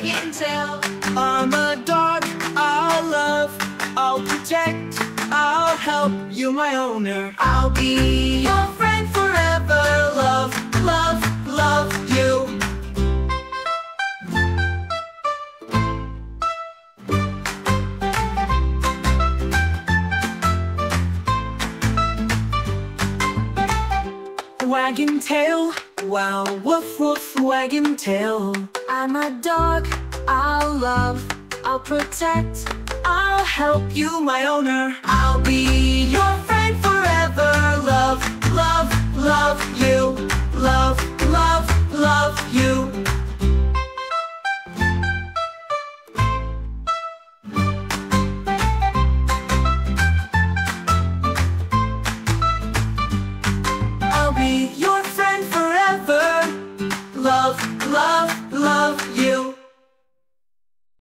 I can tell I'm a dog, I'll love, I'll protect, I'll help you, my owner. I'll be Wagging tail, wow, woof woof, wagging tail. I'm a dog, I'll love, I'll protect, I'll help you, my owner. I'll be your love, love, love you.